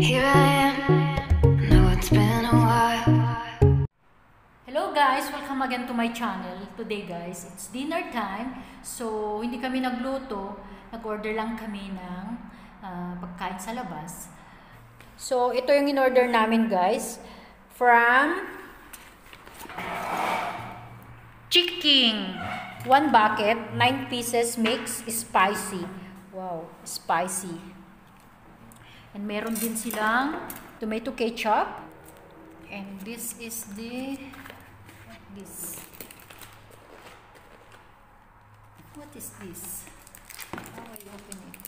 Here I am. Know it's been a while. Hello guys! Welcome again to my channel. Today guys, it's dinner time. So, hindi kami nagluto. Nag-order lang kami ng ah, pagkain sa labas. So, ito yung in-order namin guys. From Chiking. One bucket, 9 pieces mix, spicy. Wow, spicy. And meron din silang tomato ketchup. And this is the this. What is this? How I open it?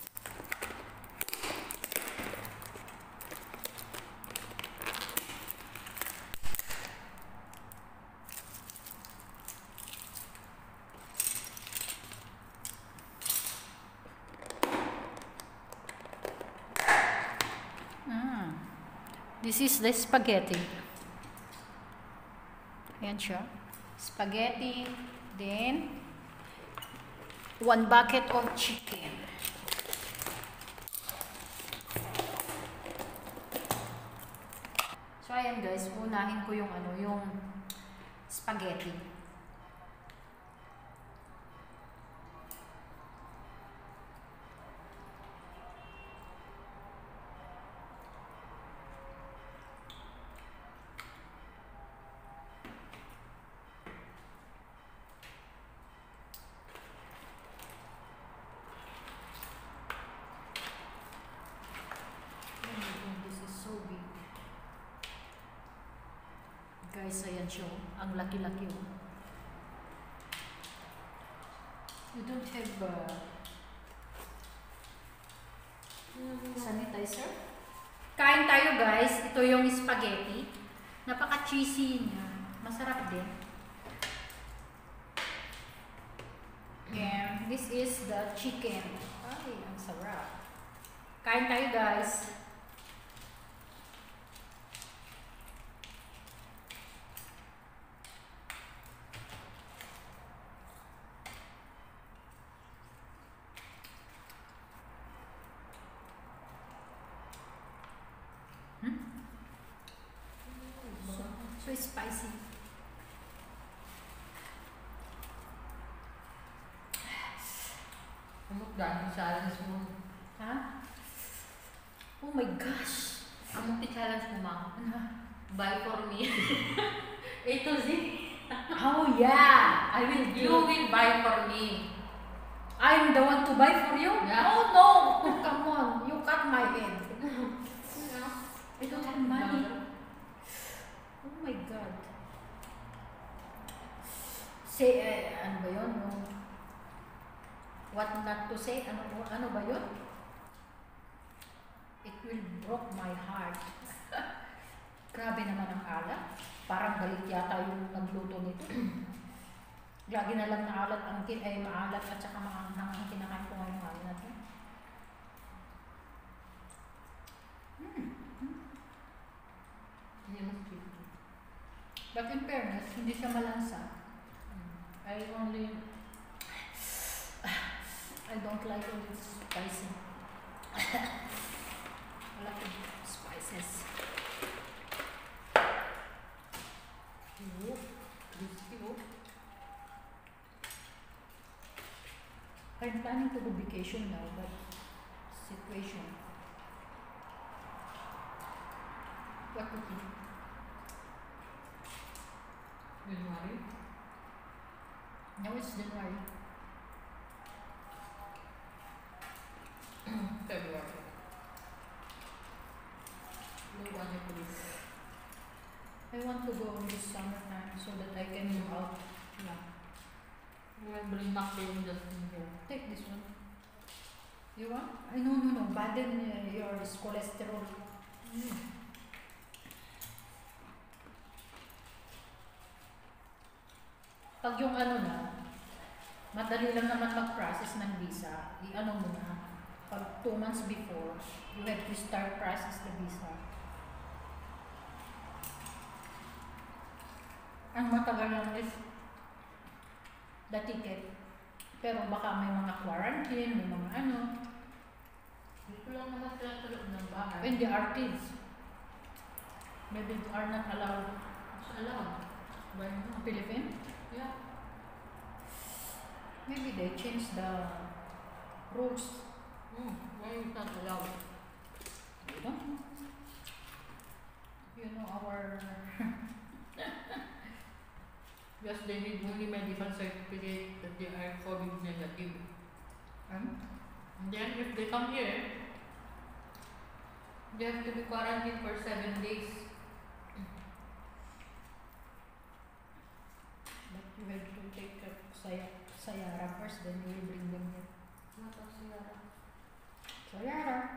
Ah, this is the spaghetti. Ayan siya. Spaghetti. Then, one bucket of chicken. So, ayan guys. Unahin ko yung ano, yung spaghetti. Oh my God, this is so big. Guys, ayan siya. oh. Ang laki-laki oh. You don't have uh, sanitizer? Kain tayo guys. Ito yung spaghetti. Napaka-cheesy niya. Masarap din. And this is the chicken. Ay, ang sarap. Kain tayo guys. Spicy. Challenge mo. Ha? Oh my gosh. Amok ti challenge mo, ma. Ano? Buy for me. A to Z. Oh yeah, I will You do. will buy for me. I'm the one to buy for you? Yeah. Oh no! Come on, you cut my head. I don't have money. Say, eh, ano ba yun? What not to say? Ano, ano ba yun? It will broke my heart. Grabe naman ang alat. Parang galit yata yung nagluto nito. Lagi na lang na alat ang kin ay maalat at saka maanghang ang kinakain ko ngayong araw na to. Hindi mo sweet. But in fairness, hindi siya malansa. I only I don't like all this spicy. Wala ko spices. I'm planning to go vacation now, but situation. February. No one please. I want to go in this summertime so that I can go out. Yeah. We'll bring back the just in here. Take this one. You want? I no no no. Baden uh, your cholesterol. Pag yung ano na, madali lang naman mag-process ng visa, i-ano mo na. Pag two months before, you have to start process the visa. Ang matagal lang is the ticket. Pero baka may mga quarantine, may mga ano. Dito lang naman sila sa loob ng bahay. When they are kids, maybe are not allowed alam. Bahay in mo. Philippines. Yeah. Maybe they change the rules. Hmm. Because they need only medical certificate that they are COVID negative. um, And then if they come here, they have to be quarantined for seven days. but you have to take Saya, Sayara first, then you will bring them here. Not a Sayara.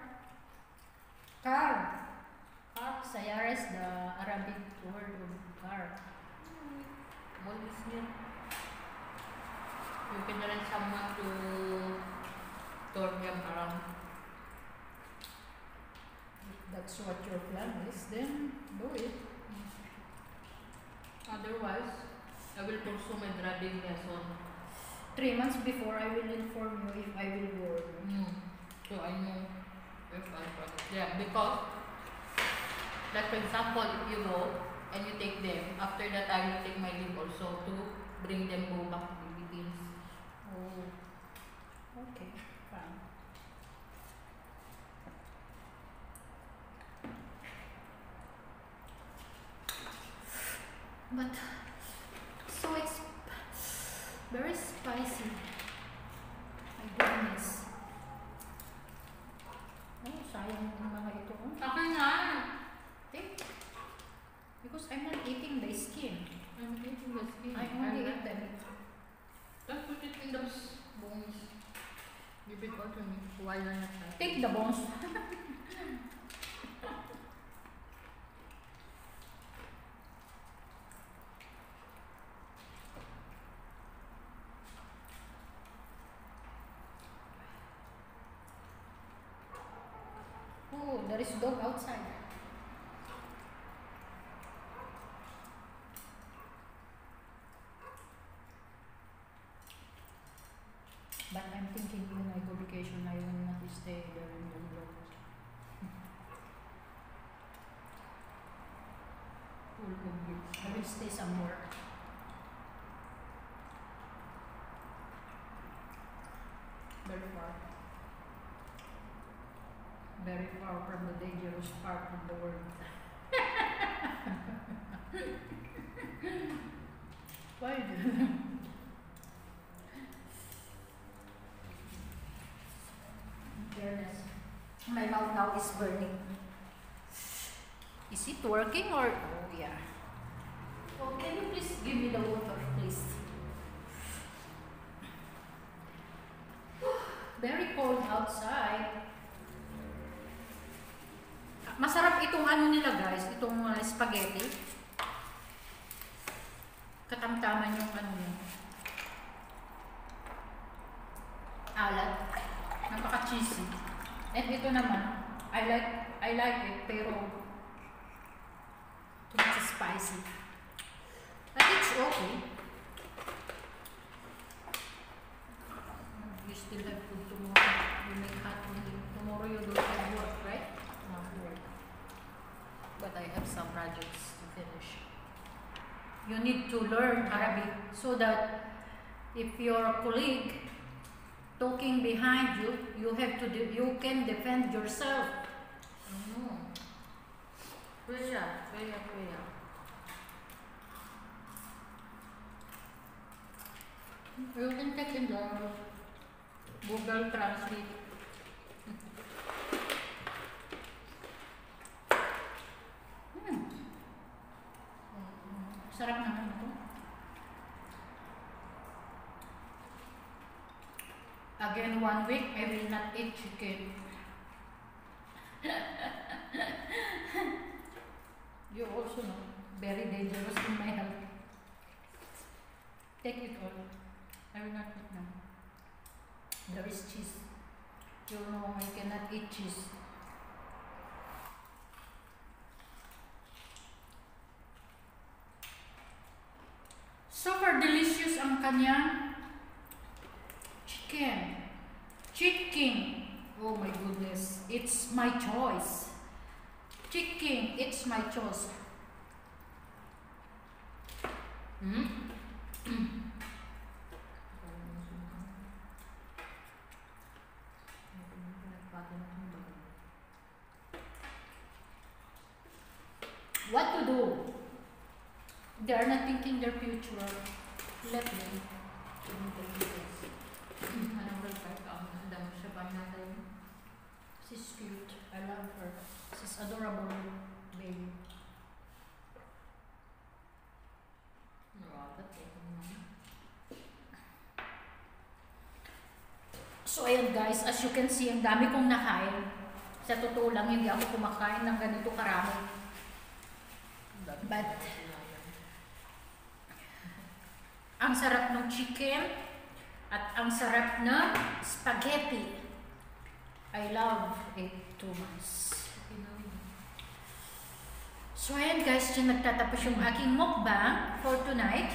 Car. Car. Sayara is the Arabic word of car. What is here? You can arrange someone to them around. That's what your plan is, then do it. Otherwise, I will pursue my driving lesson. Three months before, I will inform you if I will go. Mm. So I know if I Yeah, because like for example, if you go and you take them, after that I will take my leave also to bring them back to the Philippines. Oh, okay. But so it's very spicy. My goodness. Oh, sayang yung mga ito. oh. Akin na! Take. Because I'm not eating the skin. I'm eating the skin. I only like eat the meat. Just put it in those bones. Give it all to me. Why not? Take the bones. Oh, there is dog outside. But I'm thinking when I go vacation, I will not stay there in the bits. I will stay somewhere. Very far. Very far from the dangerous part of the world. Why? Fairness. My mouth now is burning. Is it working or? Oh yeah. Oh, can you please give me the water, please? Very cold outside. Ano nila guys, itong uh, spaghetti. Katamtaman yung ano niya. Alat. Napaka-cheesy. And ito naman, I like I like it pero too much spicy. But it's okay. You still have food tomorrow. You make hot only. Tomorrow you don't You need to learn Arabic so that if your colleague talking behind you, you have to you can defend yourself. Mm. Kuya, kuya. You can take in the Google Translate. One week, I will not eat chicken. you also know, very dangerous in my health. Take it all. I will not eat now. There is cheese. You know, I cannot eat cheese. Super delicious ang kanyang chicken. Oh my goodness. It's my choice. Chicken, it's my choice. Hmm? What to do? They are not thinking their future. Let them. She's cute. I love her. She's adorable baby. So ayun guys, as you can see, ang dami kong nakain. Sa totoo lang, hindi ako kumakain ng ganito karami. But, ang sarap ng chicken at ang sarap ng spaghetti. I love it too much. So ayan guys, dyan nagtatapos yung aking mukbang for tonight.